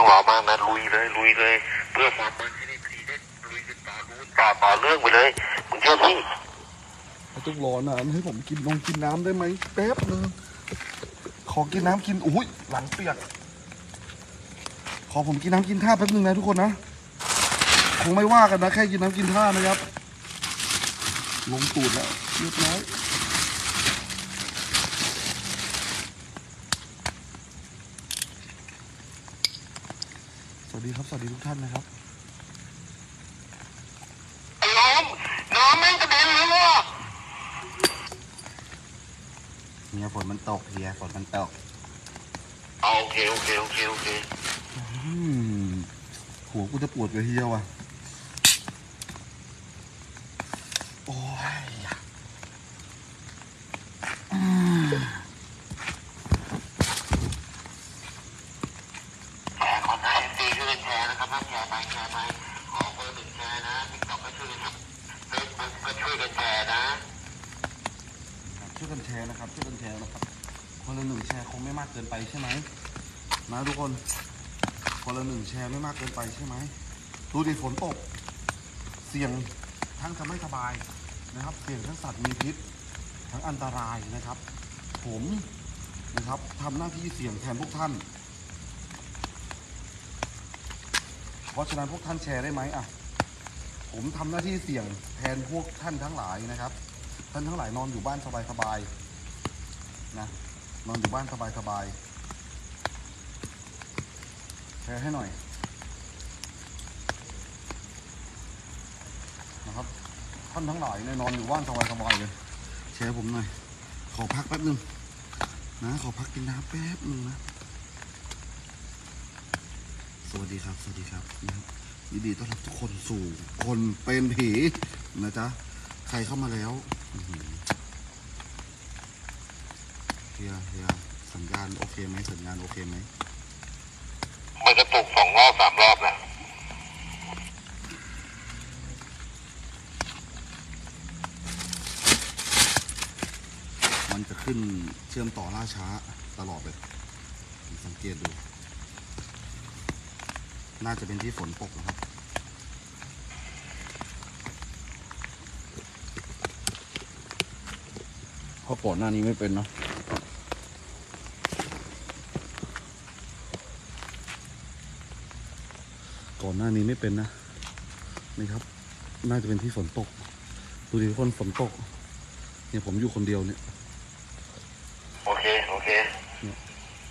ต้องรอมากนะลุยเลยลุยเลย เพื่อความมันที่นี่ทีได้ลุยกันต่อรู้ต่อต่อเรื่องไปเลยมึงเชื่อพี่ต้องรอนานให้ผมกินนงกินน้ำได้ไหมแป๊บนึงขอกินน้ำกินอุ้ยหลังเปียกขอผมกินน้ำกินท่าแป๊บนึงนะทุกคนนะคงไม่ว่ากันนะแค่กินน้ำกินท่านะครับลงตูดแล้วเรียบร้อย วัสดีครับ สวัสดีทุกท่านนะครับไอ้น้องน้องแม่งกระเด็นเลยว่ะเฮียฝนมันตกเฮียฝนมันตกเอาโอเคโอเคโอเคโอเคอืมหัวกูจะปวดกับเฮียว่ะ โอ้ยอืม แชร์คอนเทนต์ดีช่วยกันแชร์นะครับนะแชร์ไปแชร์ไปขอเบอร์หนึ่งแชร์นะติ๊กต็อกก็ช่วยกันเฟซบุ๊กก็ช่วยกันแชร์นะ ช่วยกันแชร์นะครับช่วยกันแชร์นะครับ คนละหนึ่งแชร์คงไม่มากเกินไปใช่ไหมนะทุกคนคนละหนึ่งแชร์ไม่มากเกินไปใช่ไหมดูดิฝนตก เสี่ยงทั้งจะไม่สบายนะครับ เสี่ยงทั้งสัตว์มีพิษ ทั้งอันตรายนะครับ ผมนะครับทำหน้าที่เสี่ยงแทนพวกท่าน เพราะฉะนั้นพวกท่านแชร์ได้ไหมอะผมทำหน้าที่เสี่ยงแทนพวกท่านทั้งหลายนะครับ ท่านทั้งหลายนอนอยู่บ้านสบายๆนะ นอนอยู่บ้านสบายๆแชร์ให้หน่อยนะครับท่านทั้งหลายเนี่ยนอนอยู่บ้านสบายๆเลยแชร์ผมหน่อย ขอพักแป๊บนึงนะขอพักกินน้ำแป๊บนึงนะสวัสดีครับ สวัสดีครับนะครับยินดีต้อนรับทุกคนสู่คนเป็นผีนะจ๊ะ ใครเข้ามาแล้วอื เฮียเฮียสัญญาณโอเคไหมสัญญาณโอเคไหมมันกระตุกสองรอบสามรอบนะมันจะขึ้นเชื่อมต่อล่าช้าตลอดเลย สังเกตดู น่าจะเป็นที่ฝนตกนะครับเพราะก่อนหน้านี้ไม่เป็นเนาะ ก่อนหน้านี้ไม่เป็นนะนี่ครับ น่าจะเป็นที่ฝนตก ดูดิทุกคนฝนตก เนี่ยผมอยู่คนเดียวเนี่ย โอเค โอเค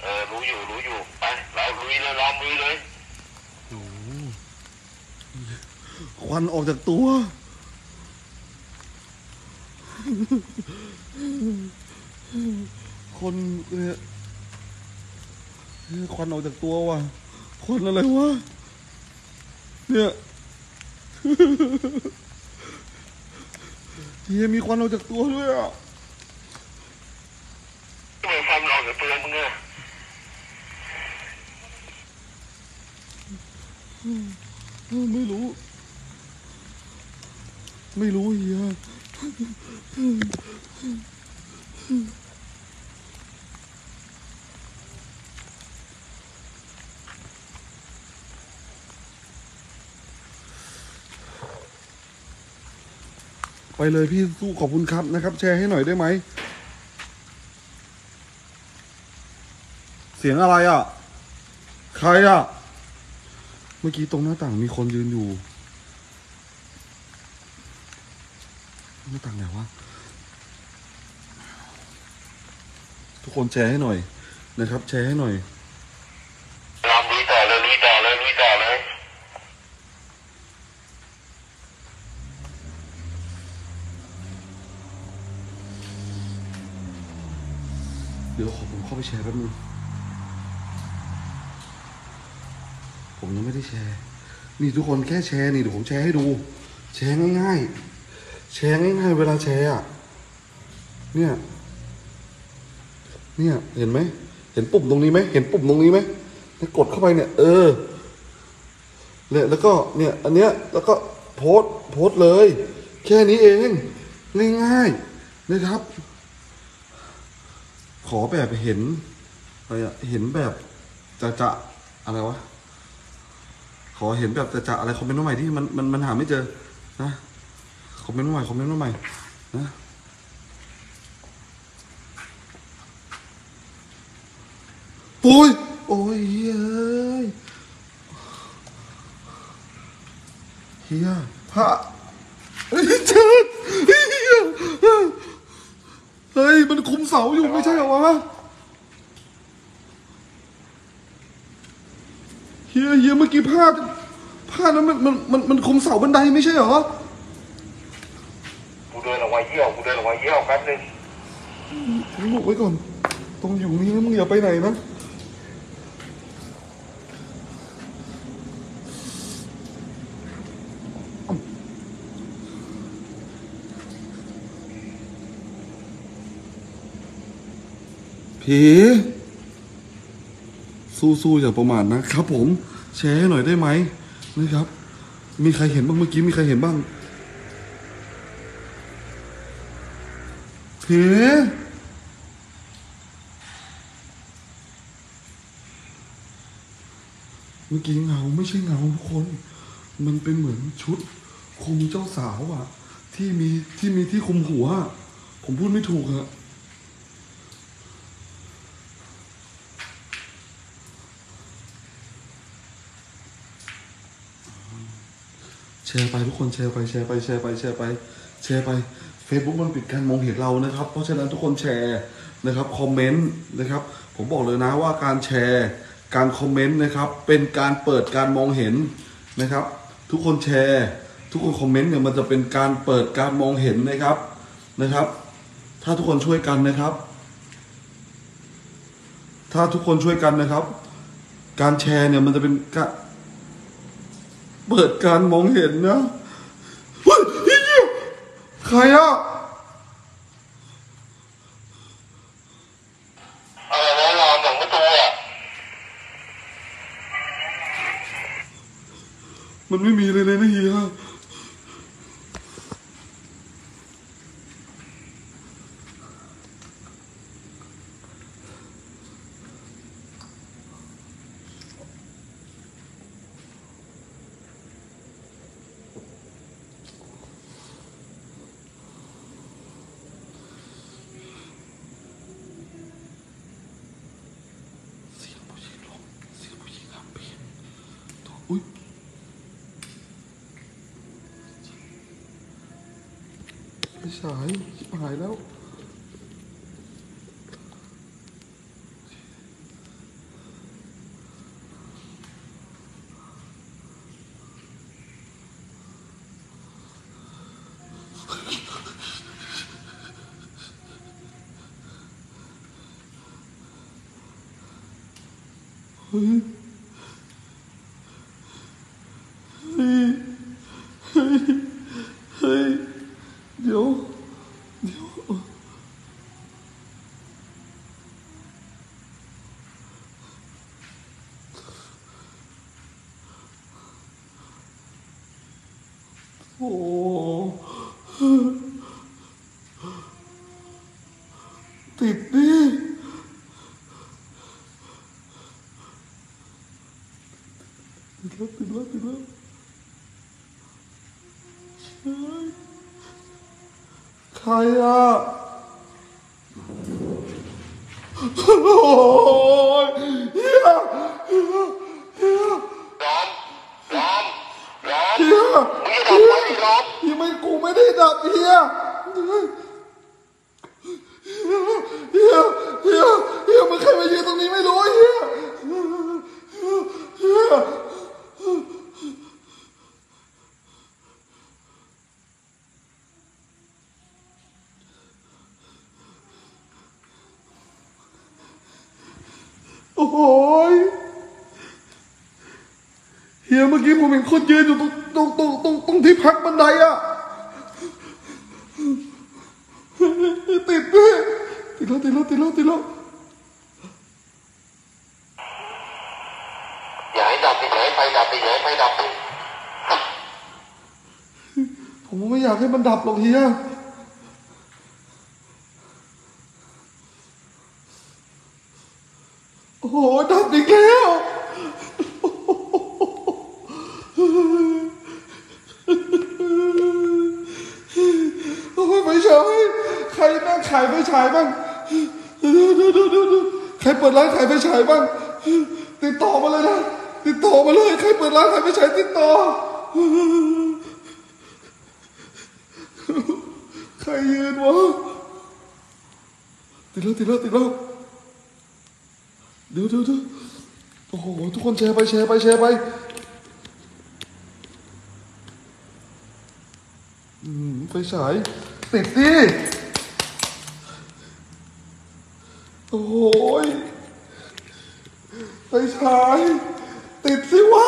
เออ รู้อยู่ รู้อยู่ ไป เราลุยเลยลองลุยเลยโอ้โหควันออกจากตัว คนเนี่ยเนี่ยควันออกจากตัวว่ะควันอะไรวะ เนี่ยเฮียมีควันออกจากตัวด้วยอะทำไมฟันออกจากตัวมึงอะไม่รู้ ไม่รู้เฮีย ไปเลยพี่สู้ขอบคุณครับนะครับ แชร์ให้หน่อยได้ไหม เสียงอะไรอะ ใครอะ เมื่อกี้ตรงหน้าต่างมีคนยืนอยู่ หน้าต่างไหนวะ ทุกคนแชร์ให้หน่อยนะครับ แชร์ให้หน่อย ลองลุยต่อเลยลุยต่อเลยลุยต่อเลย เดี๋ยวขอผมเข้า ไปแชร์แป๊บนึงผมยังไม่ได้แชร์ นี่ทุกคนแค่แชร์นี่เดี๋ยวผมแชร์ให้ดู แชร์ง่ายๆ แชร์ง่ายๆ เวลาแชร์อะ เนี่ย เนี่ย เห็นไหม เห็นปุ่มตรงนี้ไหม เห็นปุ่มตรงนี้ไหมแล้วกดเข้าไปเนี่ย เออเนี่ยแล้วก็เนี่ย อันเนี้ย แล้วก็โพส์โพส์เลย แค่นี้เอง ง่ายๆนะครับ ขอแบบเห็นอะไรอะเห็นแบบจะจะอะไรวะ ขอเห็นแบบจะๆอะไรคอมเมนต์มาใหม่ที่มันมันมันหาไม่เจอ นะคอมเมนต์มาใหม่คอมเมนต์มาใหม่นะโอ้ยโอ้ยเฮ้ยเฮียพระเฮ้ยเจิดเฮียเฮ้ยมันคุมเสาอยู่ไม่ใช่เหรอวะเฮียเฮียเมื่อกี้พลาดพลาดนั้นมันมันมันมันคุมเสาบันไดไม่ใช่เหรอกูเดินออกมาเยี่ยวกูเดินออกมาเยี่ยวแป๊บนึงทิ้งหมกไว้ก่อน ตรงอยู่นี้นะมึงอย่าไปไหนนะ สู้ๆอย่าประมาทนะครับ ผม แชร์หน่อยได้ไหมนะครับ มีใครเห็นบ้างเมื่อกี้มีใครเห็นบ้างผีเมื่อกี้เงาไม่ใช่เงาทุกคน มันเป็นเหมือนชุดคุมเจ้าสาวอะที่มีที่มีที่คุมหัว ผมพูดไม่ถูกอะ แชร์ไปทุกคนแชร์ไปแชร์ไปแชร์ไปแชร์ไปแชร์ไป Facebook มันปิดการมองเห็นเรานะครับ เพราะฉะนั้นทุกคนแชร์นะครับคอมเมนต์นะครับ ผมบอกเลยนะว่าการแชร์การคอมเมนต์นะครับเป็นการเปิดการมองเห็นนะครับ ทุกคนแชร์ ทุกคนคอมเมนต์เนี่ยมันจะเป็นการเปิดการมองเห็นนะครับนะครับ ถ้าทุกคนช่วยกันนะครับ ถ้าทุกคนช่วยกันนะครับ การแชร์เนี่ยมันจะเป็นการ เปิดการมองเห็นนะเฮ้ยเหี้ยใครอะอะไรวะรอสองประตูอะมันไม่มีเลยเลยนะเฮียเสียงผู้หญิงร้องเสียงผู้หญิงทำเพลงอุ้ย ไม่ฉายชิบหายแล้ว เฮ้ยเฮ้ย เฮ้ย เฮ้ย เดี๋ยว เดี๋ยว โอ้ติดดิ ติดแล้วติดแล้วติดแล้วเฮ้ย ใครอะ โอ้ยเฮียเฮียเฮีย ร้อมร้อมร้อม เฮีย มึงจะดับไฟดิร้อม เฮียไม่กูไม่ได้ดับเฮียเฮียเฮียเฮียมันใครมายืนตรงนี้ไม่รู้เฮียเฮียโอ้ย เฮียเมื่อกี้ผมเห็นคนยืนอยู่ตรงตรงตรงตรงตรงที่พักบันไดอะติดดิติดแล้วติดแล้วติดแล้วติดแล้วอย่าให้ดับดิอย่าให้ไฟดับดิอย่าให้ไฟดับดิผมไม่อยากให้มันดับหรอกเฮียโอ้โหดับอีกแล้ว ขายไฟฉายบ้างเดี๋ยวเดี๋ยวเดี๋ยวเดี๋ยวเดี๋ยวใครเปิดร้ายบ้าง ติดต่อมาเลยนะ ติดต่อมาเลย ใครเปิดร้านขายไฟฉายติดต่อ ใครยืนวะ ติดแล้วติดแล้วติดแล้วเดี๋ยวเดี๋ยวเดี๋ยวโอ้โห ทุกคนแชร์ไปแชร์ไปแชร์ไปอืมไฟฉายติดดิโอ้ย ไอ้ชาย ติดสิวะ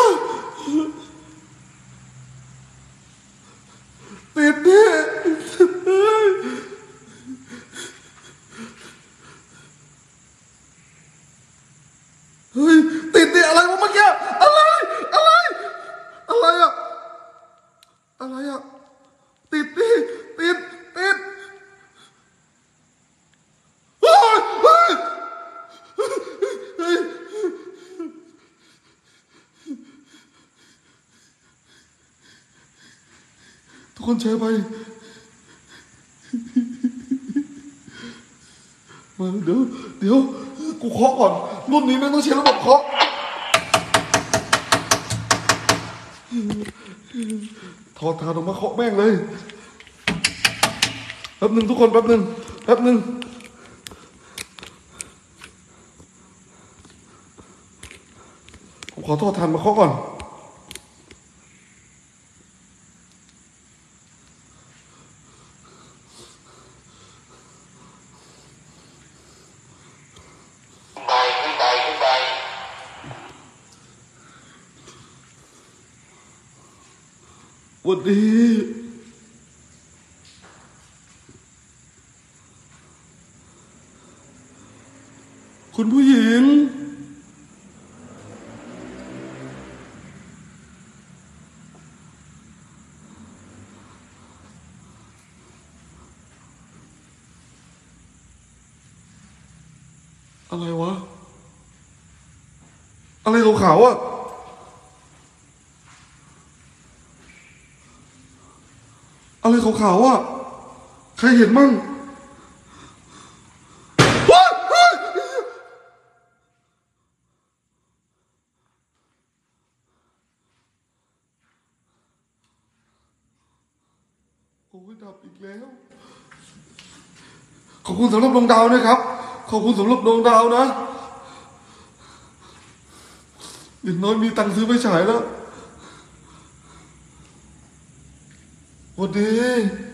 ติดดิเฮ้ย ติดดิอะไรวะเมื่อกี้อะไร อะไร อะไรอะอะไรอะติดดิติด ติดเฮ้ยเฮ้ยเฮ้ยทุกคน แชร์ไป มาเดี๋ยวเดี๋ยว กูเคาะก่อน รุ่นนี้แม่งต้องใช้ระบบเคาะถอดทานออกมาเคาะแม่งเลย แป๊บหนึ่งทุกคน แป๊บหนึ่งแป๊บหนึ่งผมขอโทษทานมาเคาะก่อนไปขึ้นไปขึ้นไป หวัดดีคุณผู้หญิง อะไรวะ อะไรขาวๆอะ อะไรขาวๆอะ ใครเห็นมั่งเฮ้ยเฮ้ยโอ้ยดับอีกแล้ว ขอบคุณสำหรับดวงดาวนะครับ ขอบคุณสำหรับดวงดาวนะอย่างน้อยมีตังค์ซื้อไปฉายแล้ว สวัส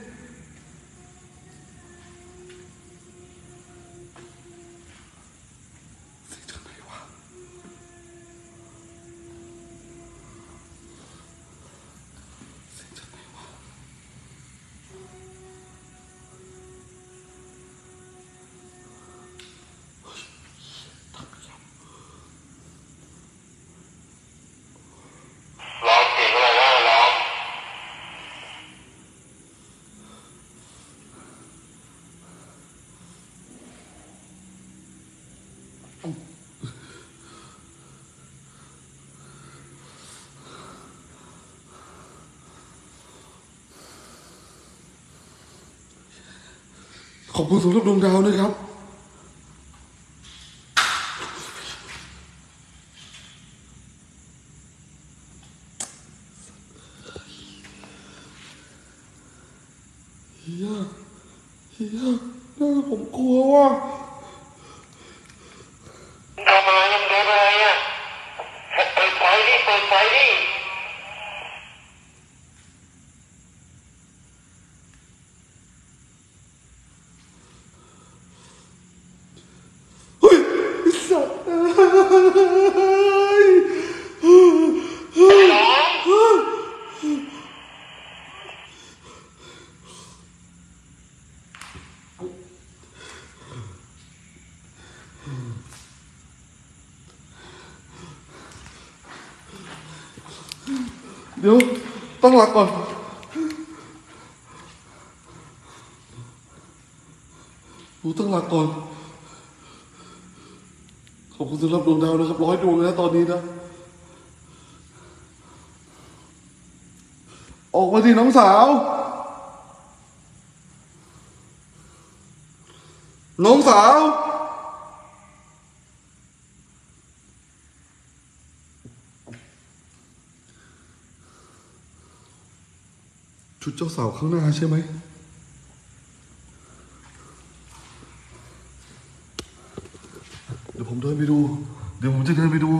ขอบคุณสำหรับดวงดาวนะครับ เฮียเฮียน่าผมกลัวว่ะ ทำอะไรยังเดินอะไรอะเปิดไฟดิเปิดไฟดิ เฮ้ยไอ้สัตว์เอ้ย ร้อง เดี๋ยวตั้งหลักก่อนหนูตั้ง หลักก่อนขอบคุณสำหรับดวงดาวนะครับร้อยดวงนะตอนนี้นะ ออกมาดิน้องสาว น้องสาว ชุดเจ้าสาวข้างหน้าใช่ไหม เดี๋ยวผมเดินไปดู เดี๋ยวผมจะเดินไปดู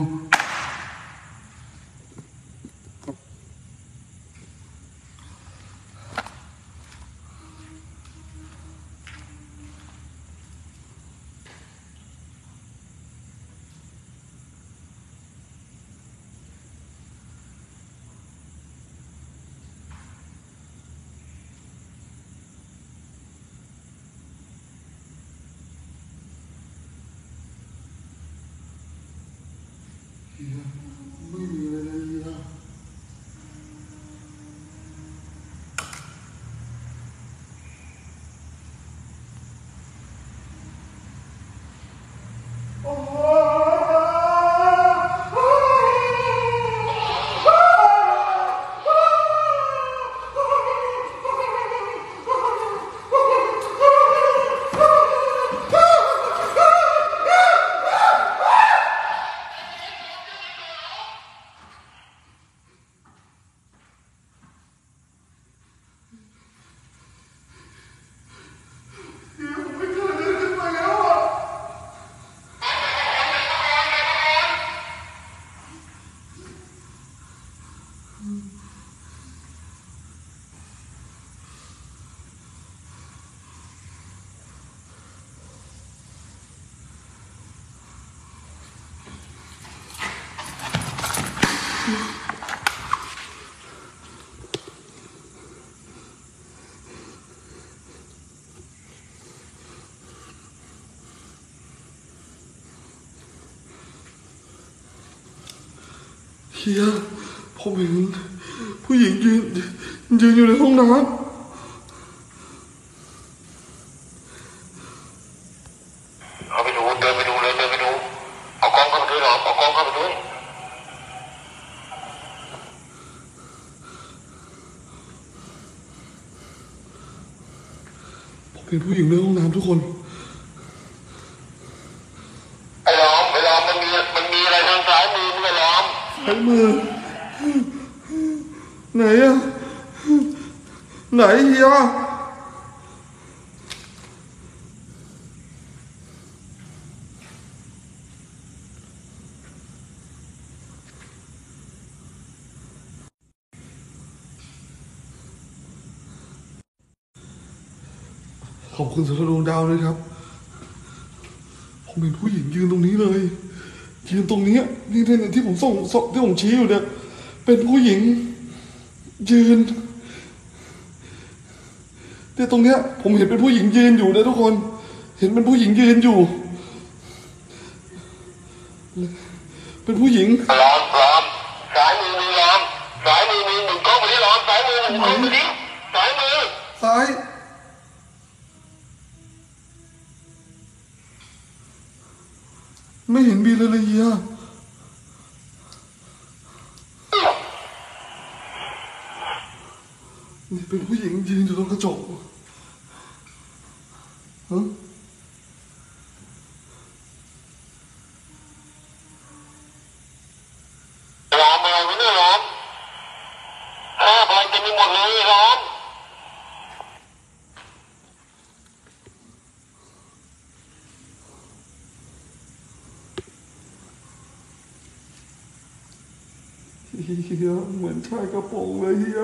ไม่มีอะไรเลยอะ เฮียผมเห็นผู้หญิงยืนยืนอยู่ในห้องน้ เอาไปดูเดินไปดูเลยเดินไปดู เอากล้องเข้าไปด้วยหรอเอากล้องเข้าไปด้วยำผมเห็นผู้หญิงในห้องน้ำทุกคน ไอ้ล้อมไอ้ล้อมมันมีมันมีอะไรทางซ้ายมือมึงไอ้ล้อม ใช้มือ ไหนอะไหนเฮียขอบ คุณสำหรับดวงดาวเลยครับ ผมเห็นผู้หญิงยืนตรงนี้เลยยืนตรงนี้นี่เนี่ยที่ผมส่งส่งที่ผมชี้อยู่เนี่ย เป็นผู้หญิง ยืนเนี่ยตรงเนี้ย ผมเห็นเป็นผู้หญิงยืนอยู่นะทุกคน เห็นเป็นผู้หญิงยืนอยู่ เป็นผู้หญิงล้อม นี่เป็นผู้หญิงยืนอยู่ตรงกระจกฮะล้อมอะไรวะเนี่ยล้อมภาพอะไรเต็มไปหมดเลยล้อมเฮียเหมือนชายกระโปรงเลยเฮีย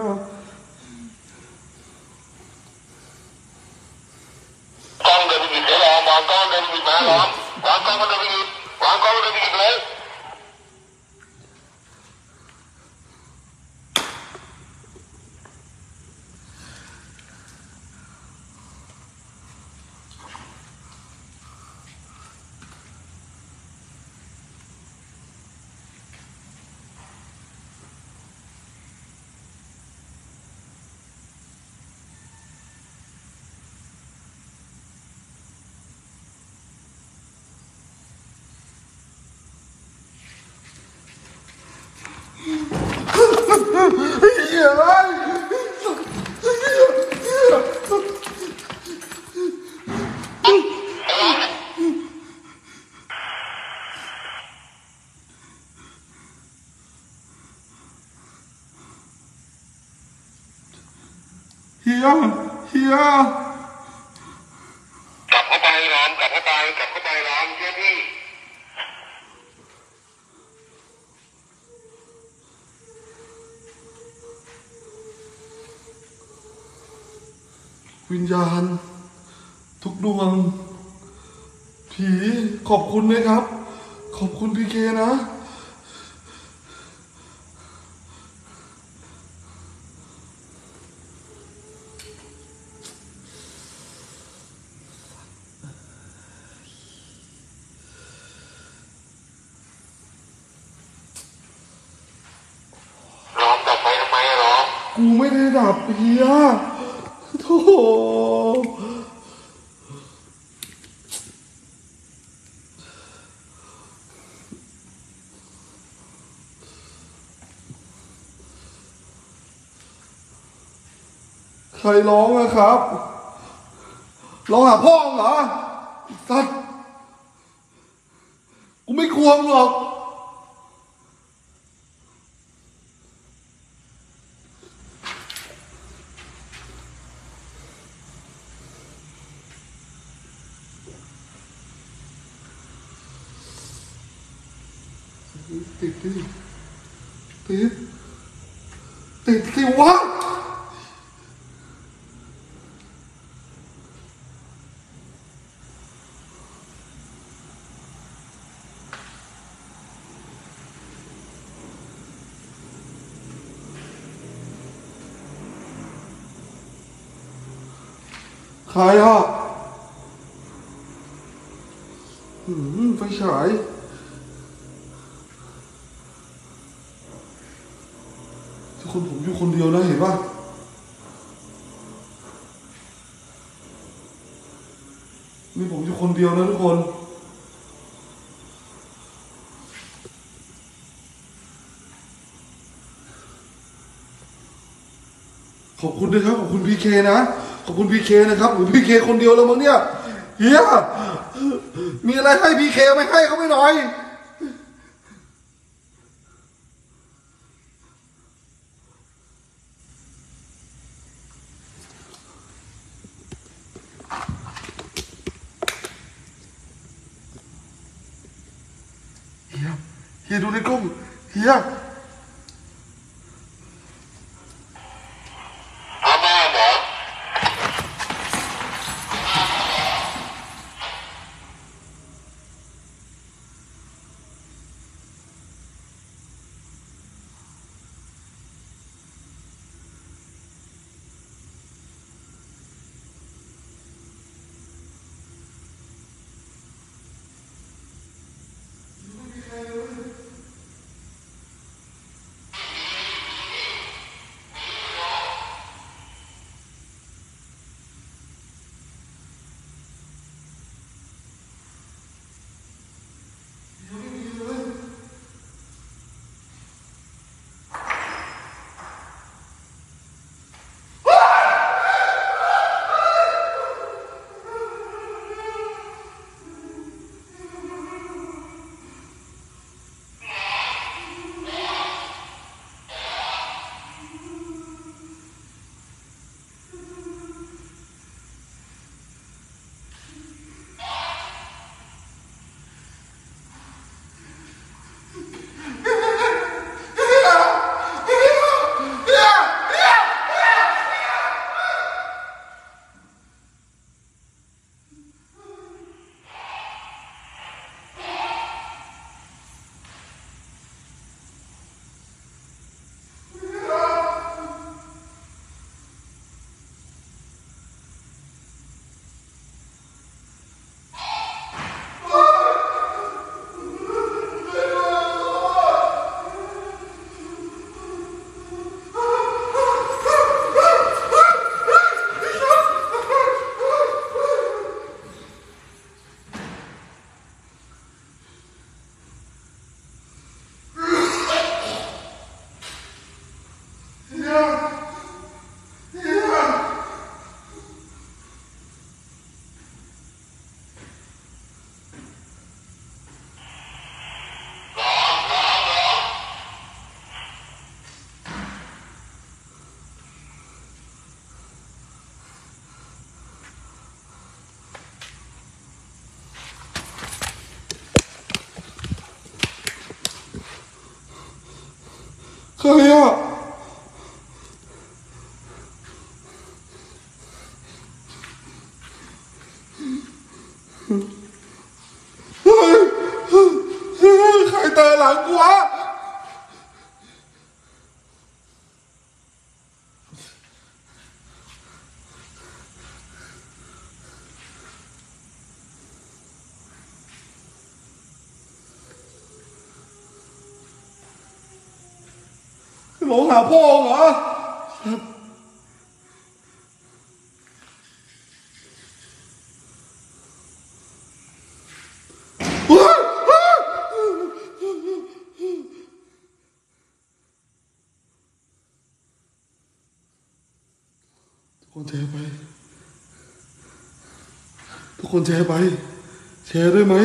야! วิญญาณ ทุกดวง ผีขอบคุณนะครับ ขอบคุณพีเคนะ ล้อมดับไฟทำไมอะล้อม กูไม่ได้ดับเฮียโธ่ ใครร้องอะครับ ร้องหาพ่อเหรอสัตว์กูไม่กลัวมึงหรอก ติดดิติดติดสิวะ ใครอะหืมไฟฉายทุกคนผมอยู่คนเดียวนะเห็นป่ะนี่ผมอยู่คนเดียวนะทุกคนขอบคุณด้วยครับ ขอบคุณพีเคนะ ขอบคุณพีเคนะครับหรือพีเคคนเดียวแล้วมั้งเนี่ยเฮียมีอะไรให้พีเคไม่ให้เขาไม่หน่อย 哎呀 ลงหาพ่อเหรอทุกคนแชร์ไป ทุกคนแชร์ไป แชร์ได้ไหม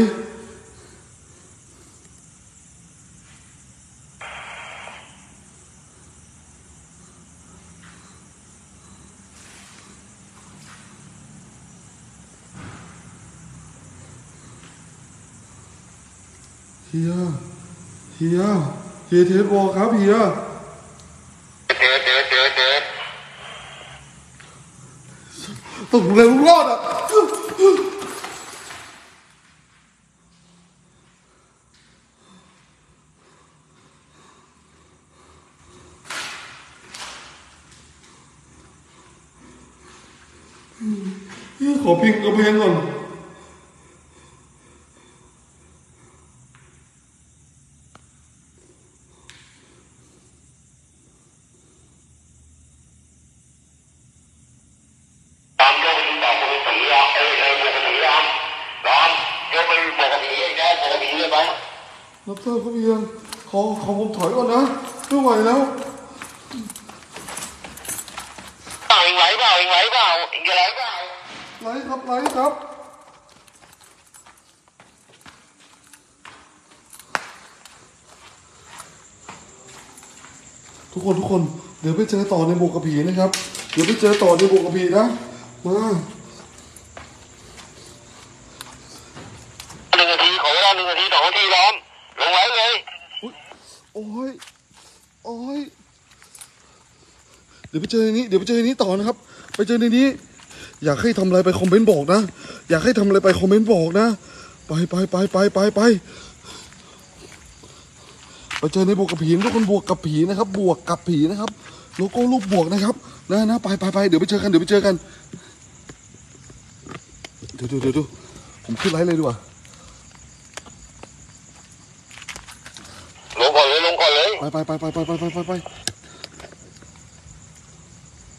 BTSO ครับเฮียเดี๋ยวเดี๋เดี๋ยเดี๋ยวตเร็วรอดอะ ทุกคนทุกคนเดี๋ยวไปเจอต่อในบวกกระผีนะครับ เดี๋ยวไปเจอต่อในบวกกระผีนะมาหนึ่งนาทีขอเวลาหนึ่งนาทีสองนาทีร้อนลงไว้เลยโอ้ยโอ้ยเดี๋ยวไปเจอในนี้เดี๋ยวไปเจอในนี้ต่อนะครับ ไปเจอในนี้ อยากให้ทำอะไรไปคอมเมนต์บอกนะ อยากให้ทำอะไรไปคอมเมนต์บอกนะ ไปไปไปไปไปไป ไปเจอในบวกกับผีนะทุกคนบวกกับผีนะครับ บวกกับผีนะครับโลโก้รูปบวกนะครับนะนะไปไปไปเดี๋ยวไปเจอกันเดี๋ยวไปเจอกันเดี๋ยวเดี๋ยวเดี๋ยวเดี๋ยวผมขึ้นไลฟ์เลยดีกว่าลงก่อนเลยลงก่อนเลยไปไปไปไปไปไปไปไป